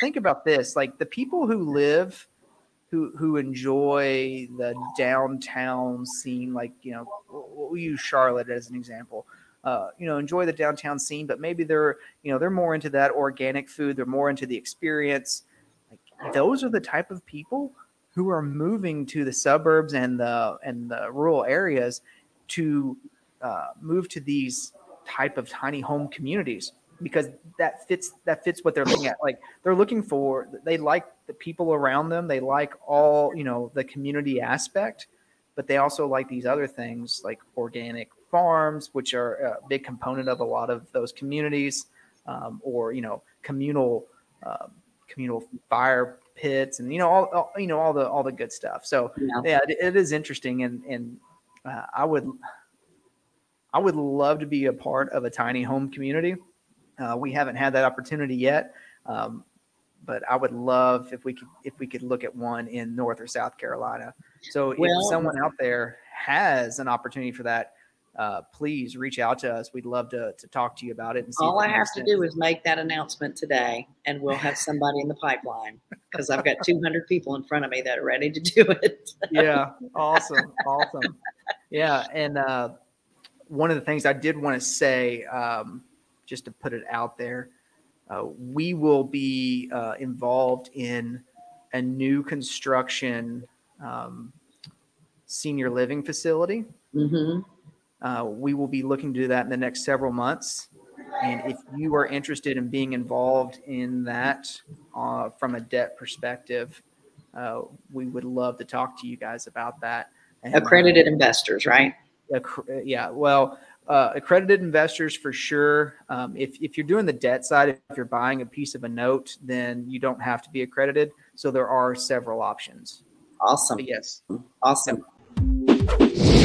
think about this: like the people who live, who who enjoy the downtown scene, like you know, we'll use Charlotte as an example. Uh, you know, enjoy the downtown scene, but maybe they're you know they're more into that organic food. They're more into the experience. Like those are the type of people who are moving to the suburbs and the and the rural areas to uh, move to these type of tiny home communities because that fits that fits what they're looking at. Like they're looking for they like the people around them. They like all you know the community aspect but they also like these other things like organic farms which are a big component of a lot of those communities um, or you know communal uh, communal fire pits and you know all, all, you know all the all the good stuff. So yeah, yeah it, it is interesting and and uh, i would I would love to be a part of a tiny home community. Uh, we haven't had that opportunity yet, um, but I would love if we could if we could look at one in North or South Carolina. So well, if someone out there has an opportunity for that, uh, please reach out to us. We'd love to, to talk to you about it. all I have to do is make that announcement today, and we'll have somebody in the pipeline because I've got 200 people in front of me that are ready to do it. yeah, awesome, awesome. Yeah, and uh, one of the things I did want to say, um, just to put it out there, uh, we will be uh, involved in a new construction um, senior living facility. Mm-hmm. Uh, we will be looking to do that in the next several months. And if you are interested in being involved in that uh, from a debt perspective, uh, we would love to talk to you guys about that. And, Accredited investors, right? yeah, well, uh, accredited investors for sure. Um, if, if you're doing the debt side, if you're buying a piece of a note, then you don't have to be accredited. So there are several options. Awesome. But yes. Awesome. Yep.